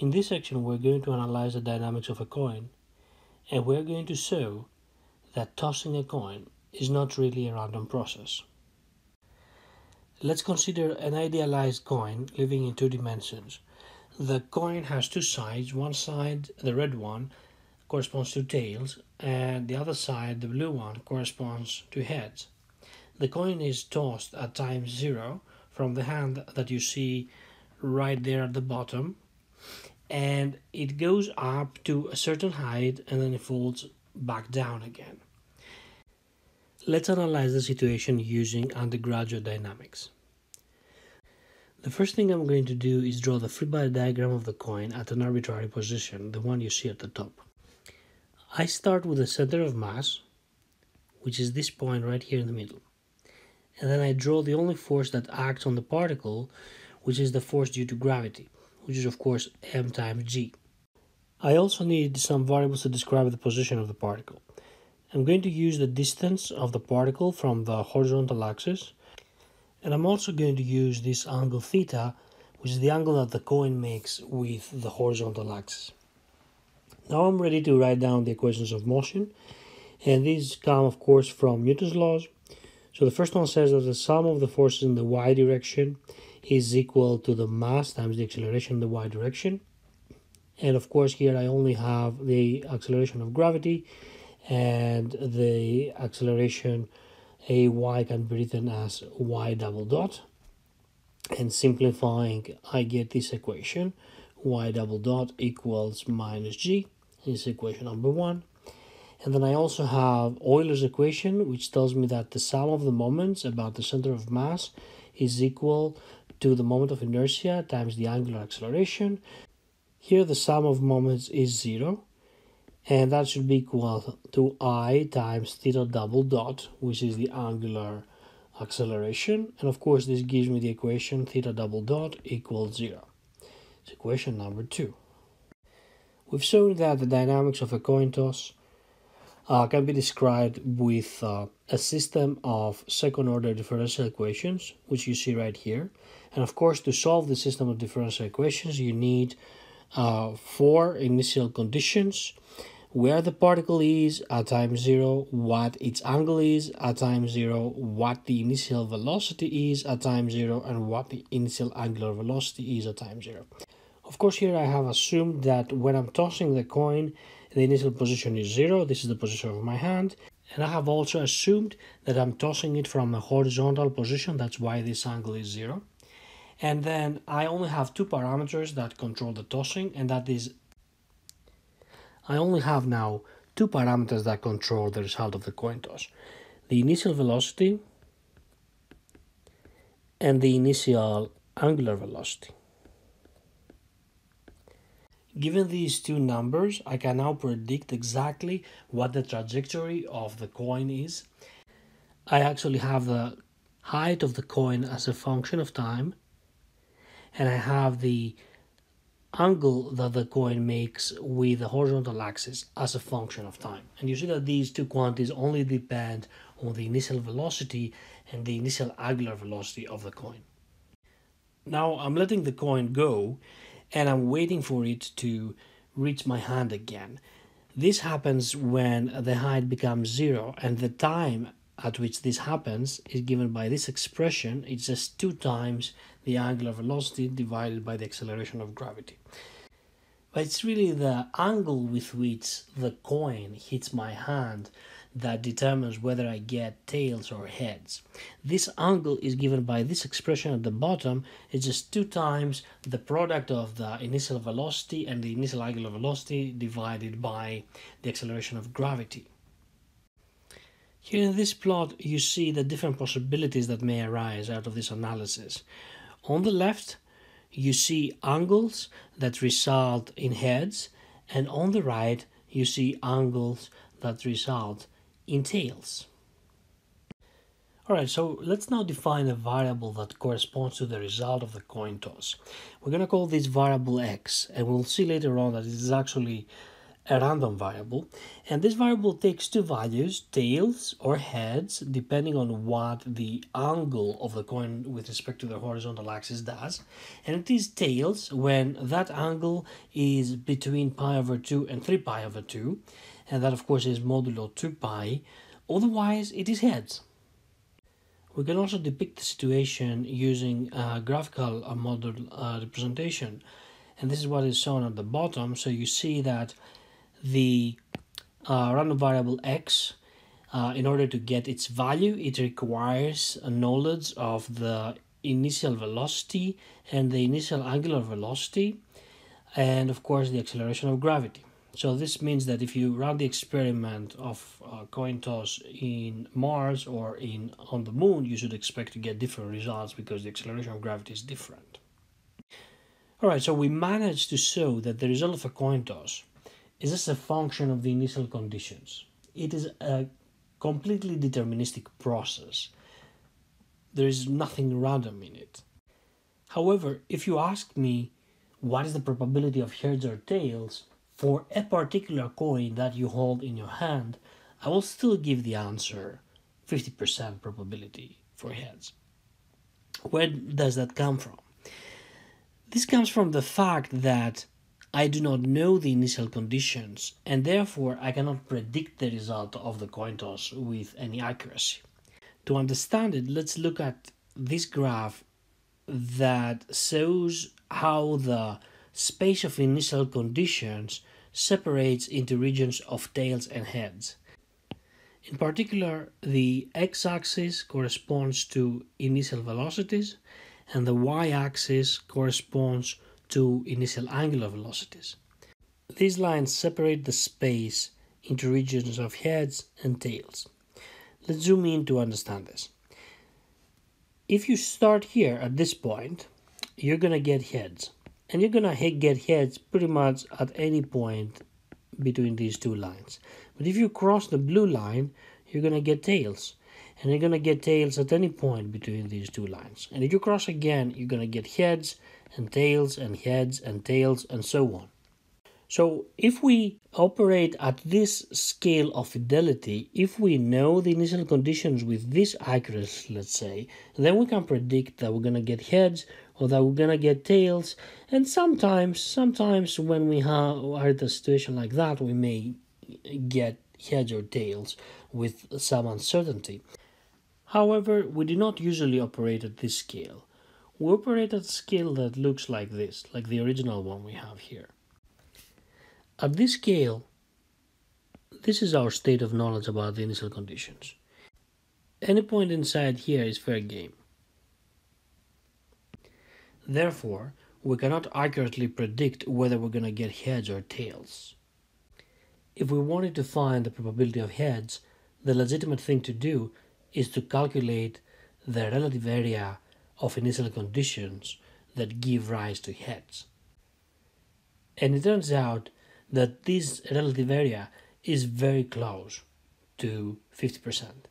In this section, we're going to analyze the dynamics of a coin, and we're going to show that tossing a coin is not really a random process. Let's consider an idealized coin living in two dimensions. The coin has two sides. One side, the red one, corresponds to tails, and the other side, the blue one, corresponds to heads. The coin is tossed at time zero from the hand that you see right there at the bottom and it goes up to a certain height and then it falls back down again. Let's analyze the situation using undergraduate dynamics. The first thing I'm going to do is draw the free body diagram of the coin at an arbitrary position, the one you see at the top. I start with the center of mass, which is this point right here in the middle. And then I draw the only force that acts on the particle, which is the force due to gravity which is of course m times g. I also need some variables to describe the position of the particle. I'm going to use the distance of the particle from the horizontal axis, and I'm also going to use this angle theta, which is the angle that the coin makes with the horizontal axis. Now I'm ready to write down the equations of motion, and these come of course from Newton's laws. So the first one says that the sum of the forces in the y direction is equal to the mass times the acceleration in the y direction. And of course here I only have the acceleration of gravity and the acceleration ay can be written as y double dot. And simplifying, I get this equation, y double dot equals minus g, is equation number one. And then I also have Euler's equation, which tells me that the sum of the moments about the center of mass is equal to the moment of inertia times the angular acceleration. Here the sum of moments is zero and that should be equal to i times theta double dot which is the angular acceleration and of course this gives me the equation theta double dot equals zero. It's equation number two. We've shown that the dynamics of a coin toss uh, can be described with uh, a system of second order differential equations, which you see right here. And of course, to solve the system of differential equations, you need uh, four initial conditions where the particle is at time zero, what its angle is at time zero, what the initial velocity is at time zero, and what the initial angular velocity is at time zero. Of course, here I have assumed that when I'm tossing the coin, the initial position is zero. This is the position of my hand. And I have also assumed that I'm tossing it from a horizontal position. That's why this angle is zero. And then I only have two parameters that control the tossing, and that is I only have now two parameters that control the result of the coin toss. The initial velocity and the initial angular velocity. Given these two numbers, I can now predict exactly what the trajectory of the coin is. I actually have the height of the coin as a function of time, and I have the angle that the coin makes with the horizontal axis as a function of time. And you see that these two quantities only depend on the initial velocity and the initial angular velocity of the coin. Now I'm letting the coin go and I'm waiting for it to reach my hand again. This happens when the height becomes zero and the time at which this happens is given by this expression. It's just two times the angular velocity divided by the acceleration of gravity. But it's really the angle with which the coin hits my hand that determines whether I get tails or heads. This angle is given by this expression at the bottom. It's just two times the product of the initial velocity and the initial angular velocity divided by the acceleration of gravity. Here in this plot, you see the different possibilities that may arise out of this analysis. On the left, you see angles that result in heads, and on the right, you see angles that result entails. Alright, so let's now define a variable that corresponds to the result of the coin toss. We're going to call this variable x, and we'll see later on that it is actually a random variable and this variable takes two values tails or heads depending on what the angle of the coin with respect to the horizontal axis does and it is tails when that angle is between pi over 2 and 3 pi over 2 and that of course is modulo 2 pi. Otherwise it is heads. We can also depict the situation using a graphical model uh, representation. And this is what is shown at the bottom. So you see that the uh, random variable x uh, in order to get its value it requires a knowledge of the initial velocity and the initial angular velocity and of course the acceleration of gravity so this means that if you run the experiment of uh, coin toss in Mars or in on the moon you should expect to get different results because the acceleration of gravity is different Alright, so we managed to show that the result of a coin toss is just a function of the initial conditions. It is a completely deterministic process. There is nothing random in it. However, if you ask me what is the probability of heads or tails for a particular coin that you hold in your hand, I will still give the answer 50% probability for heads. Where does that come from? This comes from the fact that I do not know the initial conditions and therefore I cannot predict the result of the coin toss with any accuracy. To understand it, let's look at this graph that shows how the space of initial conditions separates into regions of tails and heads. In particular, the x-axis corresponds to initial velocities and the y-axis corresponds to initial angular velocities. These lines separate the space into regions of heads and tails. Let's zoom in to understand this. If you start here at this point, you're going to get heads. And you're to get heads pretty much at any point between these two lines. But if you cross the blue line, you're to get tails and you're to get tails at any point between these two lines. And if you cross again, you're to get heads and tails and heads and tails and so on. So if we operate at this scale of fidelity, if we know the initial conditions with this accuracy, let's say, then we can predict that we're going to get heads that we're to get tails. And sometimes, sometimes when we are a situation like that, we may get heads or tails with some uncertainty. However, we do not usually operate at this scale. We operate at a scale that looks like this, like the original one we have here. At this scale, this is our state of knowledge about the initial conditions. Any point inside here is fair game. Therefore, we cannot accurately predict whether we're going to get heads or tails. If we wanted to find the probability of heads, the legitimate thing to do is to calculate the relative area of initial conditions that give rise to heads. And it turns out that this relative area is very close to 50%.